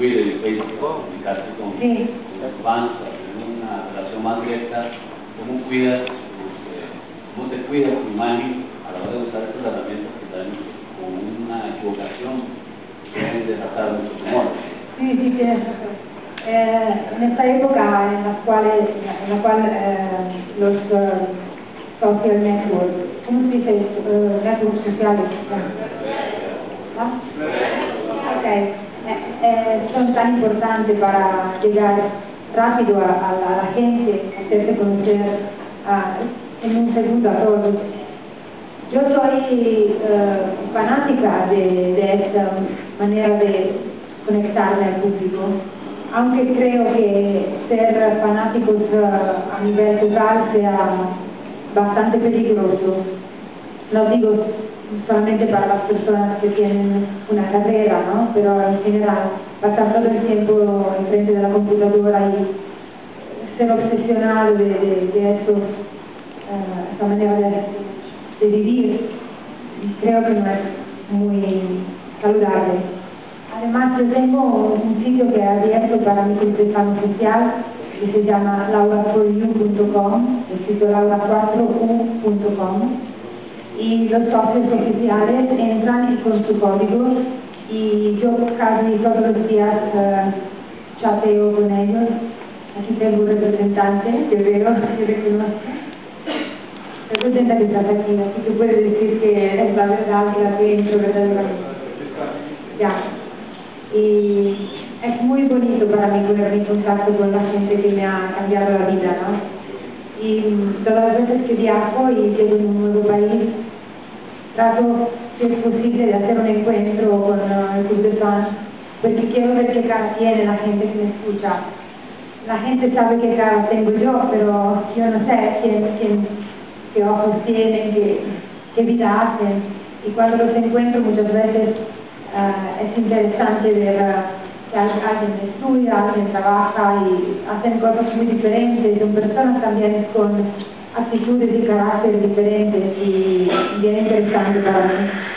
cuide de Facebook, comunicarse con, Sí. con fans, tener una relación más directa, cómo cuidas, eh, cómo te cuidas tu imagen a la hora de usar estas herramientas que también con una equivocación pueden desatar mucho temor. Sí, sí, tienes razón. Eh, en esta época en la cual, en la cual eh, los eh, social networks, ¿cómo se dice? Networks sociales. Ok, tan importantes para llegar rápido a, a la, a la gente, hacerse conocer ah, en un segundo a todos. Yo soy eh, fanática de, esta manera de conectarme al público, aunque creo que ser fanáticos eh, a nivel total sea bastante peligroso. No digo solamente para las personas que tienen carrera, ¿no? pero en general, pasar todo el tiempo enfrente de la computadora y ser obsesionado de, de, de eso, eh, esa manera de, de vivir, creo que no es. Además, yo tengo un sitio que he abierto para mi cortesano oficial que se llama laura4u.com, el sitio laura4u.com y los socios oficiales entran y con su código y yo casi todos los días eh, chateo con ellos. Aquí tengo un representante que veo, que reconozco. Contenta que estás aquí, así que puedes decir que es la verdad que la pienso verdaderamente. Ya. Y es muy bonito para mí ponerme en contacto con la gente que me ha cambiado la vida, ¿no? Y todas las veces que viajo y llego un trato, si es posible, de hacer un encuentro con uh, el club de fans, porque quiero ver qué cara tiene la gente que me escucha. La gente sabe qué cara tengo yo, pero yo no sé quién, quién, qué ojos tienen, qué, qué vida hacen. Y cuando los encuentro muchas veces uh, es interesante ver uh, que alguien estudia, alguien trabaja y hacen cosas muy diferentes, son personas también con attitudini di carattere differente, di, è interessante parlare.